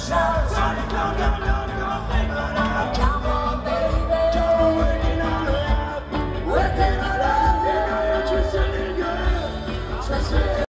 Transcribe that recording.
下。